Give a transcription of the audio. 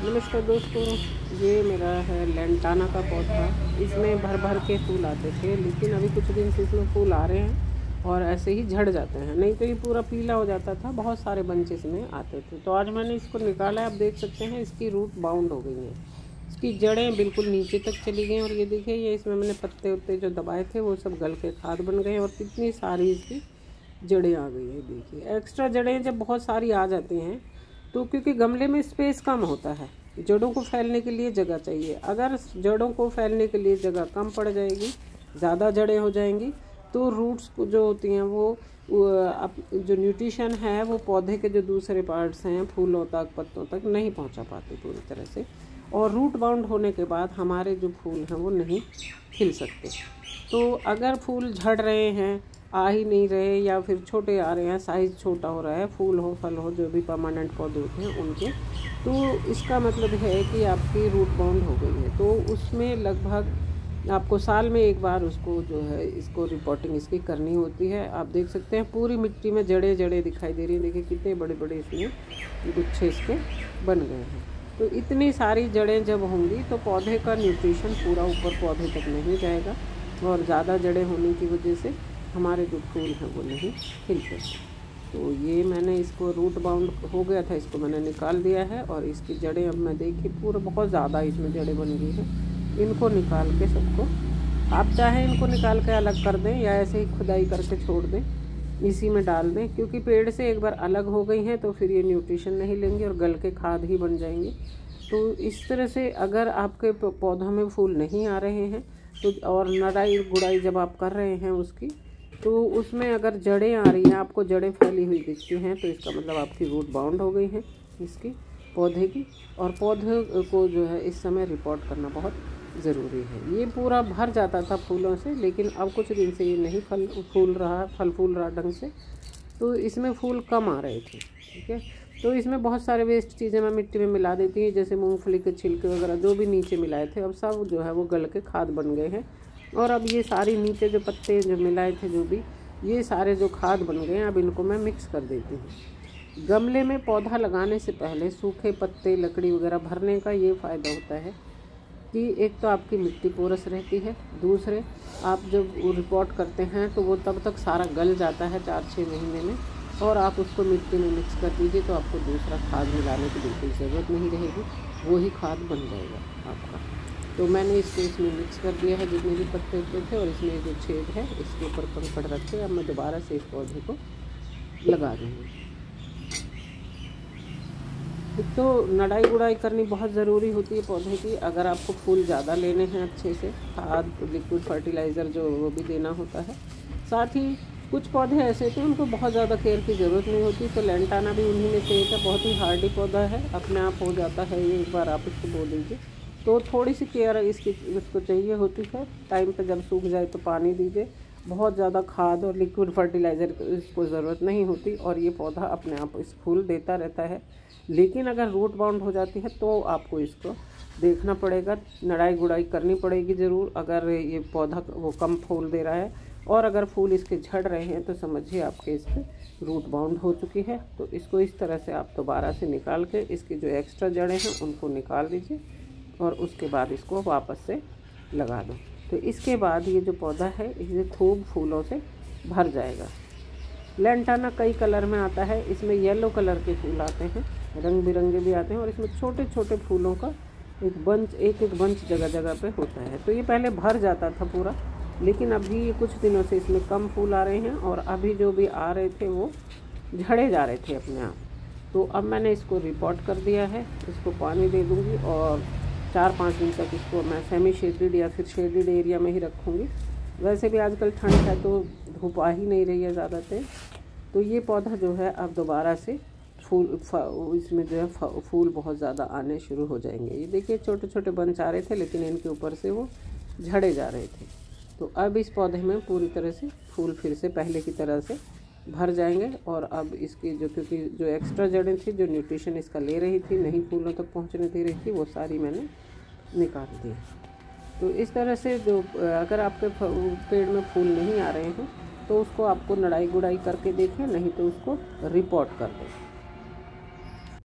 नमस्कार दोस्तों, ये मेरा है लेंटाना का पौधा। इसमें भर भर के फूल आते थे, लेकिन अभी कुछ दिन से इसमें फूल आ रहे हैं और ऐसे ही झड़ जाते हैं। नहीं तो ये पूरा पीला हो जाता था, बहुत सारे बंच इसमें आते थे। तो आज मैंने इसको निकाला है, आप देख सकते हैं, इसकी रूट बाउंड हो गई हैं। इसकी जड़ें बिल्कुल नीचे तक चली गई और ये देखिए, ये इसमें मैंने पत्ते उत्ते जो दबाए थे, वो सब गल के खाद बन गए और कितनी सारी इसकी जड़ें आ गई है, देखिए। एक्स्ट्रा जड़ें जब बहुत सारी आ जाती हैं तो क्योंकि गमले में स्पेस कम होता है। जड़ों को फैलने के लिए जगह चाहिए। अगर जड़ों को फैलने के लिए जगह कम पड़ जाएगी, ज़्यादा जड़ें हो जाएँगी तो रूट्स जो होती हैं वो जो न्यूट्रिशन है, वो पौधे के जो दूसरे पार्ट्स हैं, फूलों तक, पत्तों तक नहीं पहुँचा पाते पूरी तरह से। और रूट बाउंड होने के बाद हमारे जो फूल हैं वो नहीं खिल सकते। तो अगर फूल झड़ रहे हैं आ ही नहीं रहे या फिर छोटे आ रहे हैं साइज़ छोटा हो रहा है, फूल हो, फल हो, जो भी परमानेंट पौधे हैं उनके तो इसका मतलब है कि आपकी रूट बाउंड हो गई है। तो उसमें लगभग आपको साल में एक बार उसको जो है, इसको रिपोर्टिंग इसकी करनी होती है। आप देख सकते हैं पूरी मिट्टी में जड़े जड़े दिखाई दे रही हैं। देखिए कितने बड़े बड़े इसमें गुच्छे इसके बन गए हैं। तो इतनी सारी जड़ें जब होंगी तो पौधे का न्यूट्रिशन पूरा ऊपर पौधे तक नहीं जाएगा और ज़्यादा जड़ें होने की वजह से हमारे जो फूल हैं वो नहीं खिलते। तो ये मैंने इसको रूट बाउंड हो गया था, इसको मैंने निकाल दिया है और इसकी जड़ें अब मैं देखी, पूरा बहुत ज़्यादा इसमें जड़ें बन गई हैं। इनको निकाल के सबको, आप चाहें इनको निकाल के अलग कर दें या ऐसे ही खुदाई करके छोड़ दें, इसी में डाल दें, क्योंकि पेड़ से एक बार अलग हो गई हैं तो फिर ये न्यूट्रिशन नहीं लेंगे और गल के खाद ही बन जाएँगे। तो इस तरह से अगर आपके पौधों में फूल नहीं आ रहे हैं तो और नड़ाई गुड़ाई जब आप कर रहे हैं उसकी तो उसमें अगर जड़ें आ रही हैं, आपको जड़ें फैली हुई दिखती हैं तो इसका मतलब आपकी रूट बाउंड हो गई है इसकी, पौधे की। और पौधे को जो है, इस समय रिपोर्ट करना बहुत ज़रूरी है। ये पूरा भर जाता था फूलों से, लेकिन अब कुछ दिन से ये नहीं फल फूल रहा, फल फूल रहा ढंग से। तो इसमें फूल कम आ रहे थे, ठीक है? तो इसमें बहुत सारे वेस्ट चीज़ें मैं मिट्टी में मिला देती हूँ, जैसे मूंगफली के छिलके वगैरह, जो भी नीचे मिलाए थे, अब सब जो है वो गल के खाद बन गए हैं। और अब ये सारी नीचे जो पत्ते जो मिलाए थे जो भी, ये सारे जो खाद बन गए हैं, अब इनको मैं मिक्स कर देती हूँ। गमले में पौधा लगाने से पहले सूखे पत्ते, लकड़ी वगैरह भरने का ये फ़ायदा होता है कि एक तो आपकी मिट्टी पोरस रहती है, दूसरे आप जब रिपोर्ट करते हैं तो वो तब तक सारा गल जाता है चार छः महीने में और आप उसको मिट्टी में मिक्स कर दीजिए तो आपको दूसरा खाद मिलाने की बिल्कुल ज़रूरत नहीं रहेगी वही खाद बन जाएगा आपका। तो मैंने इसको इसमें मिक्स कर दिया है जितने भी पत्ते उतरे थे और इसमें जो छेद है, इसके ऊपर कंकड़ रख के अब मैं दोबारा से इस पौधे को लगा दूँगी। तो नड़ाई गुड़ाई करनी बहुत ज़रूरी होती है पौधे की। अगर आपको फूल ज़्यादा लेने हैं अच्छे से, खाद लिक्विड फर्टिलाइज़र जो वो भी देना होता है। साथ ही कुछ पौधे ऐसे थे, उनको बहुत ज़्यादा केयर की ज़रूरत नहीं होती तो लेंटाना भी उन्हीं में से एक है। बहुत ही हार्डी पौधा है। अपने आप हो जाता है ये एक बार आप इसको बोल दीजिए। तो थोड़ी सी केयर इसकी इसको चाहिए होती है। टाइम पे जब सूख जाए तो पानी दीजिए। बहुत ज़्यादा खाद और लिक्विड फर्टिलाइज़र इसको ज़रूरत नहीं होती और ये पौधा अपने आप इस फूल देता रहता है। लेकिन अगर रूट बाउंड हो जाती है तो आपको इसको देखना पड़ेगा। नड़ाई गुड़ाई करनी पड़ेगी ज़रूर। अगर ये पौधा वो कम फूल दे रहा है और अगर फूल इसके झड़ रहे हैं तो समझिए आपके इस पर रूट बाउंड हो चुकी है। तो इसको इस तरह से आप दोबारा से निकाल के इसकी जो एक्स्ट्रा जड़ें हैं उनको निकाल दीजिए। और उसके बाद इसको वापस से लगा दो। तो इसके बाद ये जो पौधा है, इसे खूब फूलों से भर जाएगा। लेंटाना कई कलर में आता है। इसमें येलो कलर के फूल आते हैं रंग बिरंगे भी आते हैं और इसमें छोटे छोटे फूलों का एक बंच एक एक बंच जगह जगह पे होता है। तो ये पहले भर जाता था पूरा, लेकिन अभी कुछ दिनों से इसमें कम फूल आ रहे हैं और अभी जो भी आ रहे थे वो झड़े जा रहे थे अपने आप। तो अब मैंने इसको रिपोर्ट कर दिया है, इसको पानी दे दूँगी और चार पाँच दिन तक इसको मैं सेमी शेडेड या फिर शेडेड एरिया में ही रखूँगी। वैसे भी आजकल ठंड है तो धूप आ ही नहीं रही है ज़्यादातर। तो ये पौधा जो है अब दोबारा से फूल इसमें जो है फूल बहुत ज़्यादा आने शुरू हो जाएँगे। ये देखिए छोटे छोटे बंच आ रहे थे लेकिन इनके ऊपर से वो झड़े जा रहे थे। तो अब इस पौधे में पूरी तरह से फूल फिर से पहले की तरह से भर जाएँगे और अब इसकी जो, क्योंकि जो एक्स्ट्रा जड़ें थी, जो न्यूट्रिशन इसका ले रही थी, नहीं फूलों तक पहुँचने दे रही थी, वो सारी मैंने निकाल दी। तो इस तरह से जो, अगर आपके पेड़ में फूल नहीं आ रहे हैं तो उसको आपको लड़ाई गुड़ाई करके देखें, नहीं तो उसको रिपोर्ट कर दें।